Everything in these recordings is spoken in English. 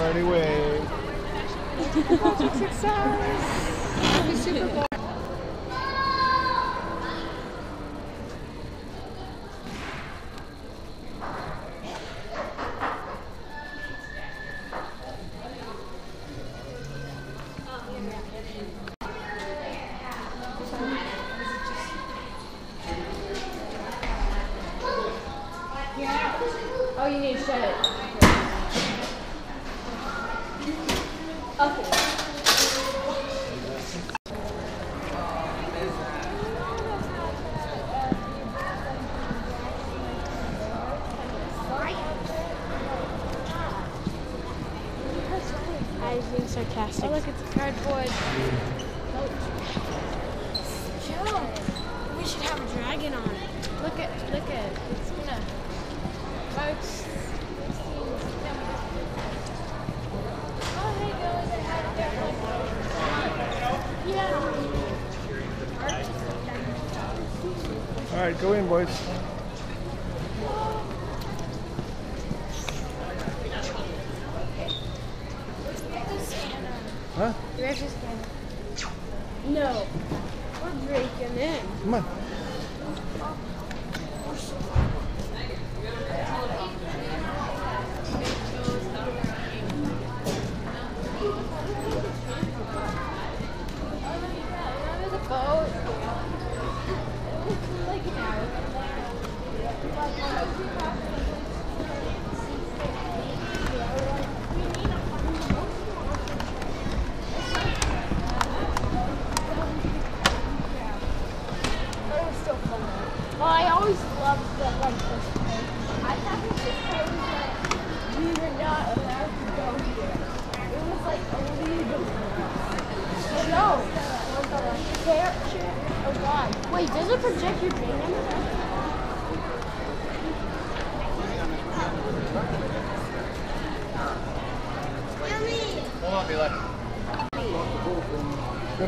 Anyway. Success! Happy Super Bowl! dragon on. Look at, look at it. It's gonna. Why oh, All right, go in, boys.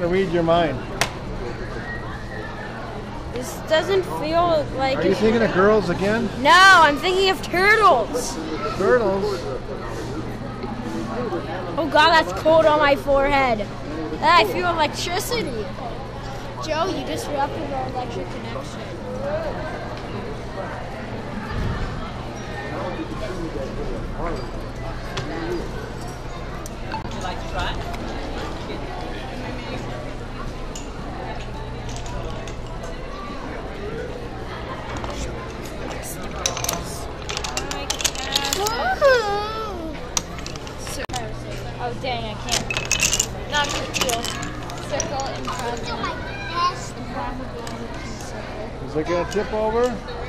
to read your mind. This doesn't feel like. Are you thinking of girls again? No, I'm thinking of turtles. Turtles? Oh god, that's cold on my forehead. I feel electricity. Joe, you disrupted our electric connection. Would you like to try? dang, I can't. Not feel. Circle in front. Is it gonna tip over?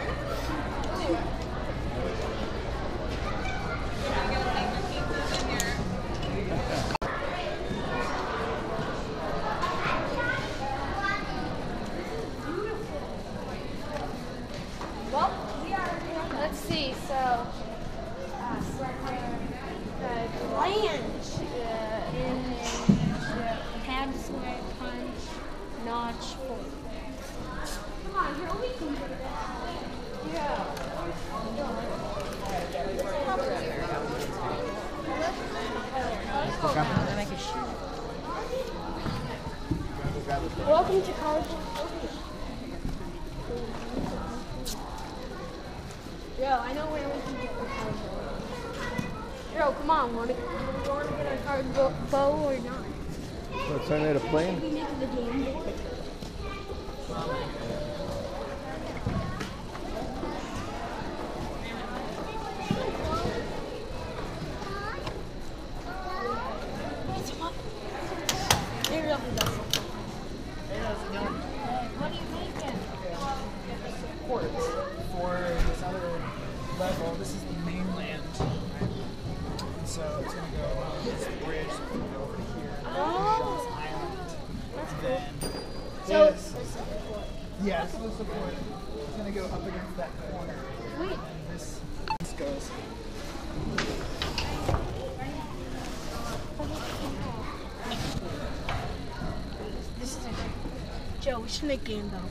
We should make Gandalf.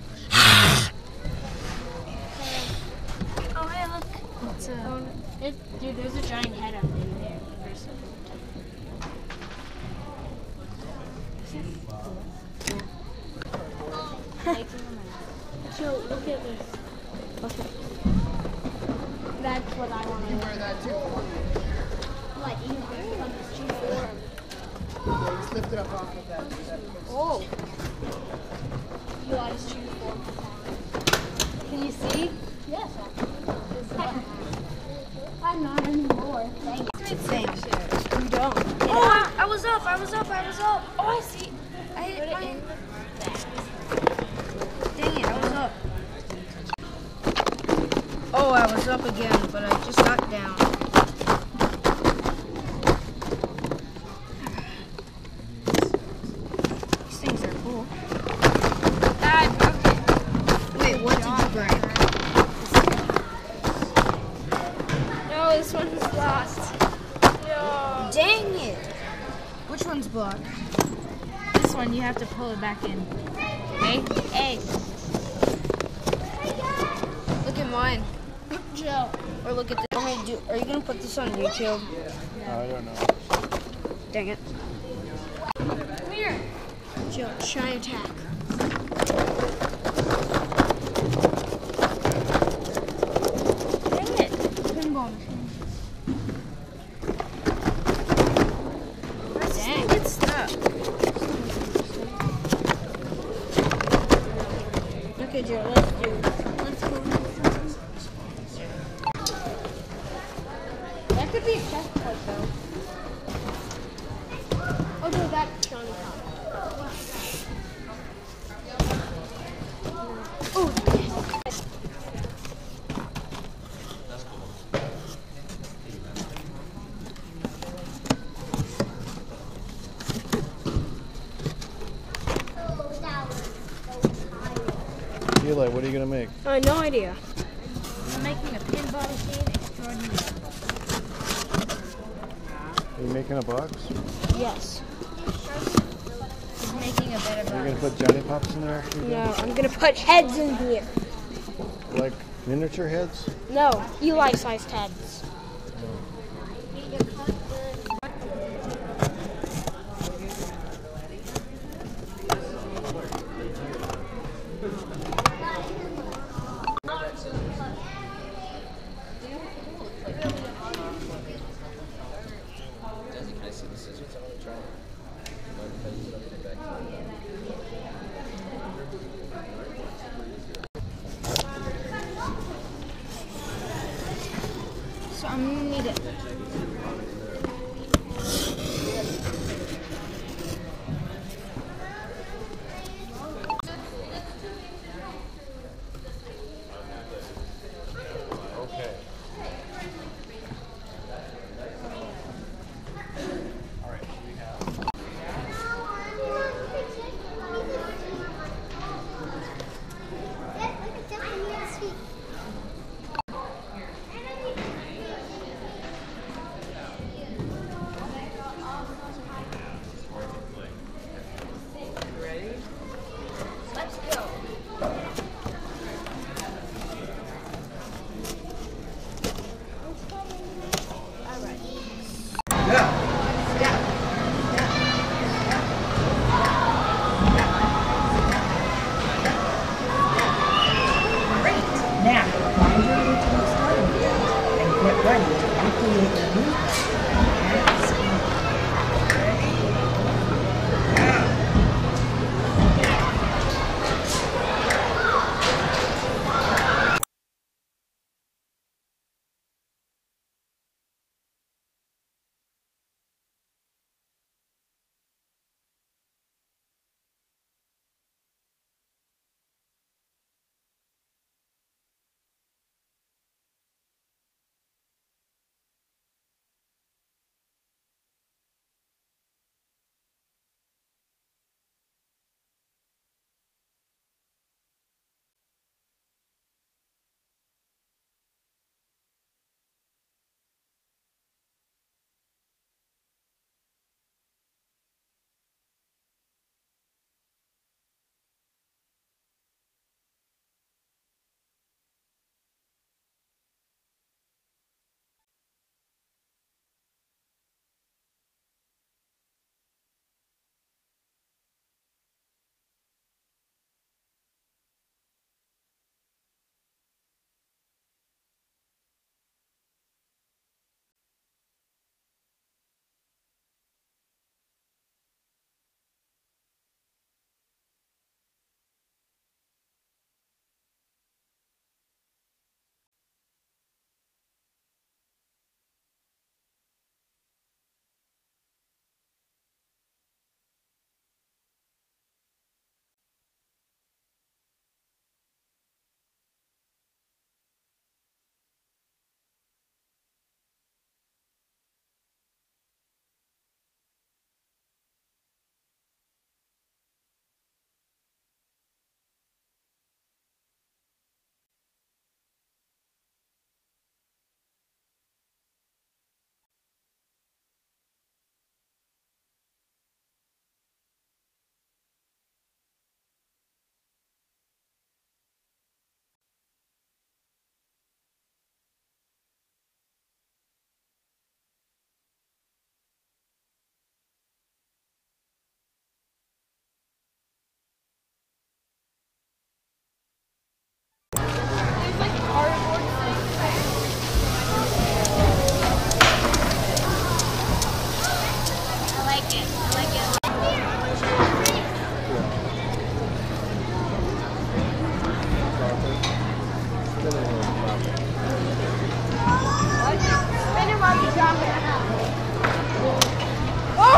oh, hey, look. It's a... It, dude, there's a giant head up in there. Person. so, look at this. Okay. That's what I want to wear that too. Which one's blocked? This one, you have to pull it back in. Okay? Hey. Look at mine. Joe. Or look at this. I'm gonna do, are you gonna put this on YouTube? Yeah. I don't know. Dang it. Come here. Joe, shy attack. Dang it. Pinball machine. Dang. It's stuck. Okay, Joe, let's do Let's go. That could be a chest plate though. Oh no, that's Johnny Pop. Oh, Eli, what are you gonna make? I have no idea. I'm making a pinball machine extraordinary. Are you making a box? Yes. He's making a better Are you box. gonna put Johnny Pops in there after No, I'm gonna put heads in here. Like miniature heads? No, Eli-sized heads.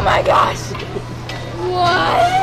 My gosh! What?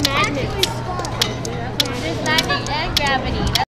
It's. There's magnet and gravity.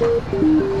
Música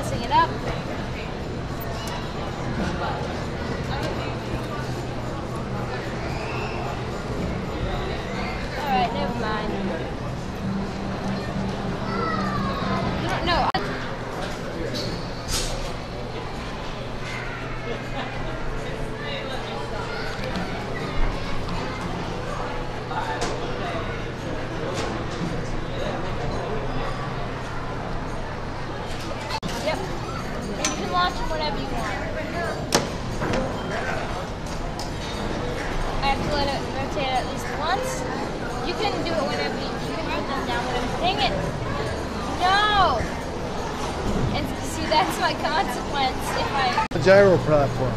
messing it up. gyro platform.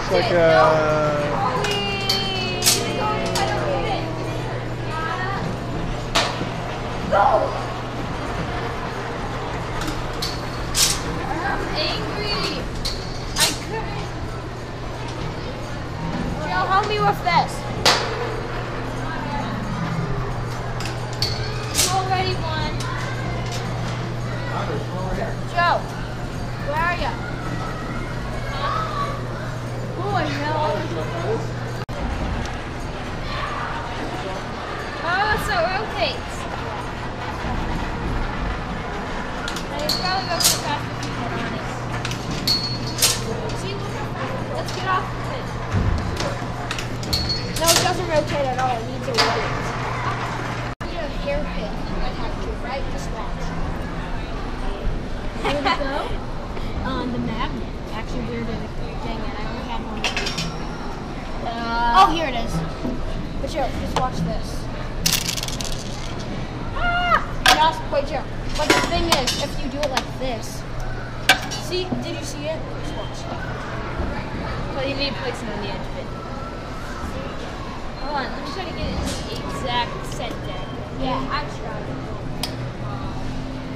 It's like a... Go! help me with this. Joe, where are you? Huh? Oh, I know. you need poison on the edge of it. Hold on, let me try to get the exact set. Yeah, I tried.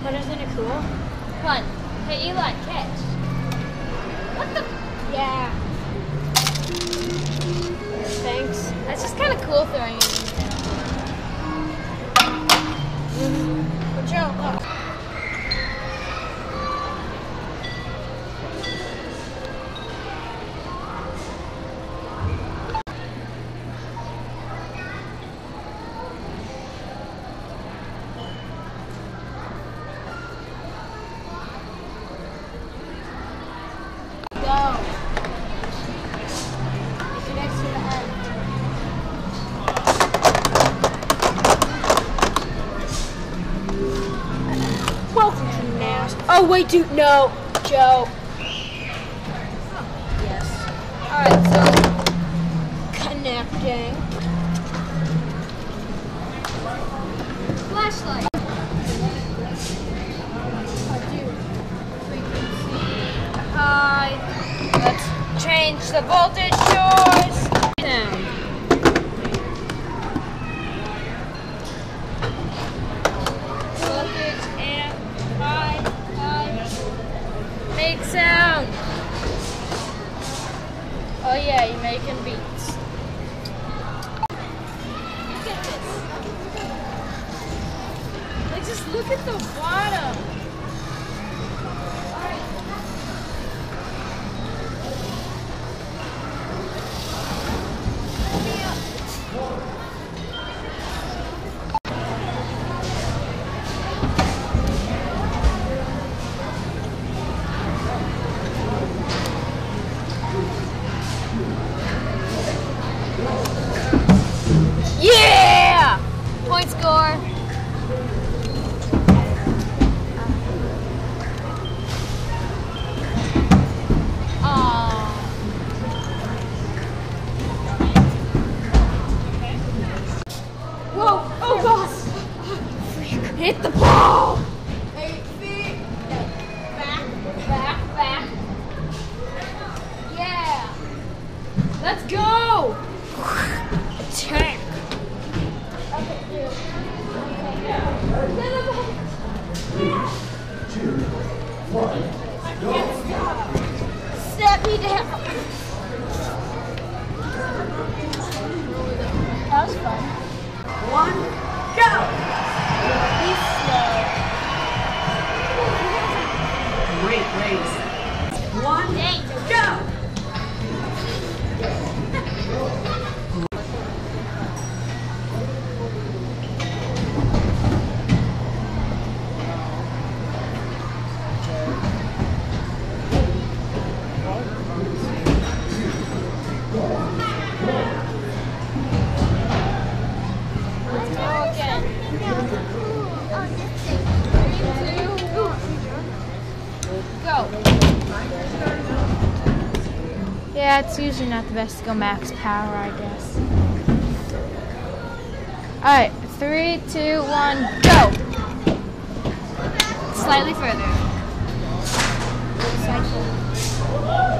But isn't it cool? Fun. Hey, Eli, catch. What the? Yeah. Thanks. That's just kind of cool throwing it in there. Joe, look. Oh. Oh, wait, dude, no. Joe. Yes. Alright, so. Connecting. Flashlight. Uh, let's change the voltage source. Let's go! Attack! Three, two, one, go! Step me down! That was fun. One, go! Be slow. Great race. Oh. Yeah, it's usually not the best to go max power, I guess. Alright, three, two, one, go! Slightly further.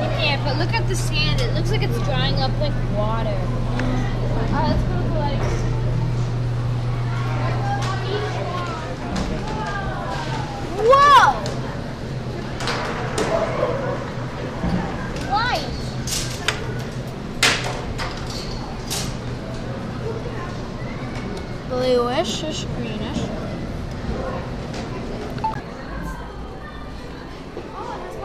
You can't, but look at the sand. It looks like it's drying up like water. Alright, let's go to the legs. Whoa! White. Bluish, ish, greenish.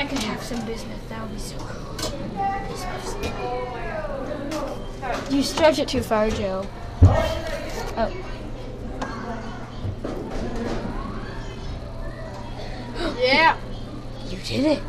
I could have some bismuth. That would be so cool. You stretch it too far, Joe. Oh. yeah. You did it.